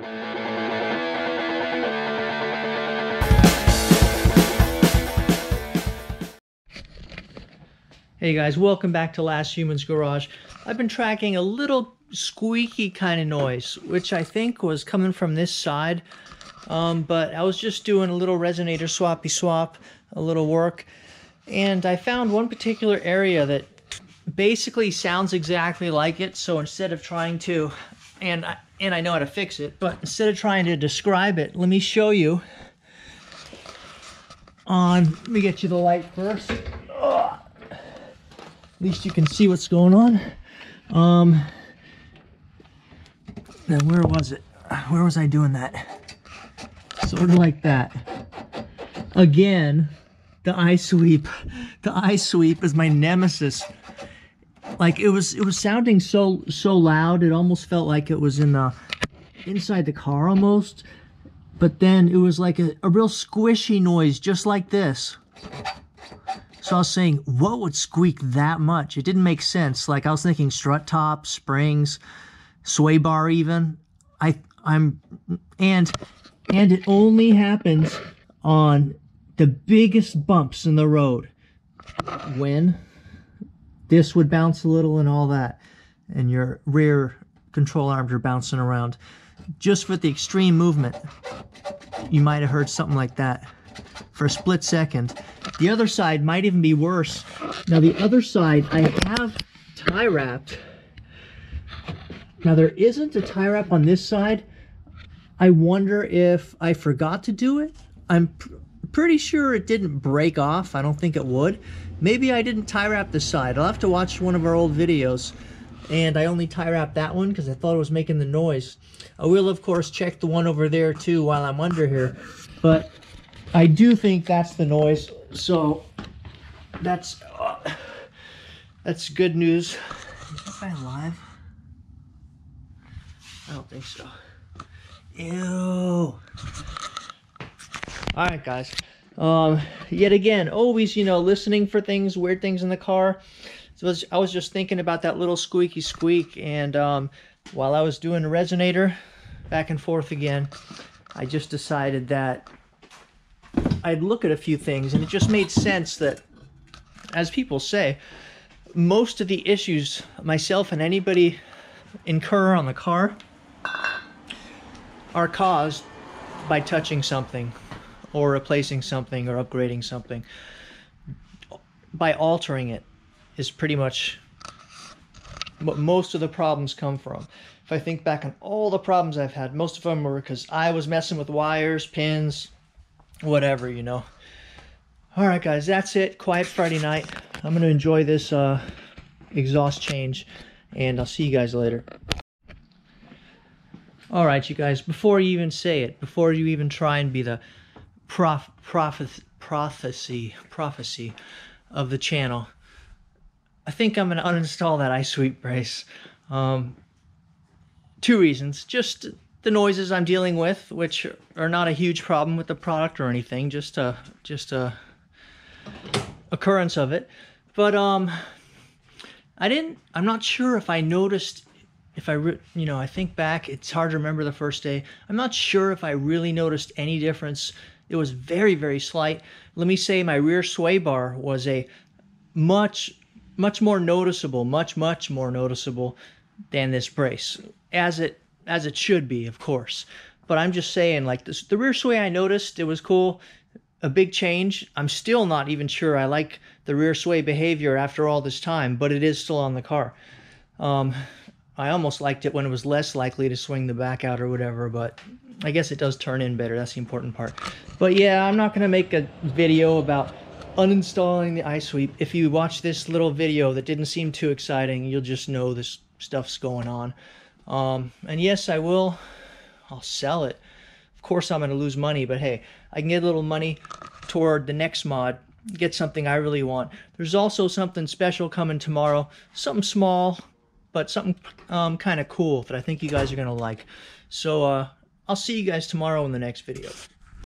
Hey guys, welcome back to Last Humans Garage. I've been tracking a little squeaky kind of noise, which I think was coming from this side. Um, but I was just doing a little resonator swappy swap, a little work, and I found one particular area that basically sounds exactly like it. So instead of trying to, and I, and I know how to fix it, but instead of trying to describe it, let me show you on, let me get you the light first. At least you can see what's going on. Um, then where was it? Where was I doing that? Sort of like that. Again, the iSweep. The iSweep is my nemesis. Like it was, it was sounding so so loud. It almost felt like it was in the inside the car almost. But then it was like a, a real squishy noise, just like this. So I was saying, what would squeak that much? It didn't make sense. Like I was thinking strut top, springs, sway bar even. I I'm and and it only happens on the biggest bumps in the road. When this would bounce a little and all that, and your rear control arms are bouncing around. Just with the extreme movement, you might have heard something like that for a split second. The other side might even be worse. Now the other side, I have tie wrapped. Now there isn't a tie wrap on this side. I wonder if I forgot to do it. I'm pretty sure it didn't break off. I don't think it would. Maybe I didn't tie wrap the side. I'll have to watch one of our old videos. And I only tie wrapped that one because I thought it was making the noise. I will, of course, check the one over there too while I'm under here. But I do think that's the noise. So that's uh, that's good news. Is I alive? I don't think so. Ew. All right, guys. Um, yet again, always, you know, listening for things, weird things in the car. So I was just thinking about that little squeaky squeak, and um, while I was doing the resonator, back and forth again, I just decided that I'd look at a few things and it just made sense that, as people say, most of the issues myself and anybody incur on the car are caused by touching something or replacing something or upgrading something. By altering it is pretty much what most of the problems come from. If I think back on all the problems I've had, most of them were because I was messing with wires, pins, whatever, you know. All right, guys, that's it. Quiet Friday night. I'm going to enjoy this uh, exhaust change, and I'll see you guys later. All right, you guys, before you even say it, before you even try and be the prof prophet prophecy prophecy of the channel, I think I'm to uninstall that iSweep brace. Um, two reasons. Just the noises I'm dealing with, which are not a huge problem with the product or anything, just a just a occurrence of it. But um, I didn't. I'm not sure if I noticed. If I, you know, I think back, it's hard to remember the first day. I'm not sure if I really noticed any difference. It was very, very slight. Let me say my rear sway bar was a much, much more noticeable, much, much more noticeable than this brace. As it as it should be, of course. But I'm just saying, like this, the rear sway I noticed, it was cool. A big change. I'm still not even sure I like the rear sway behavior after all this time, but it is still on the car. Um, I almost liked it when it was less likely to swing the back out or whatever, but I guess it does turn in better. That's the important part. But yeah, I'm not going to make a video about uninstalling the iSweep. If you watch this little video that didn't seem too exciting, you'll just know this stuff's going on. Um, and yes, I will. I'll sell it. Of course, I'm going to lose money, but hey, I can get a little money toward the next mod, get something I really want. There's also something special coming tomorrow, something small, but something um, kind of cool that I think you guys are going to like. So uh, I'll see you guys tomorrow in the next video.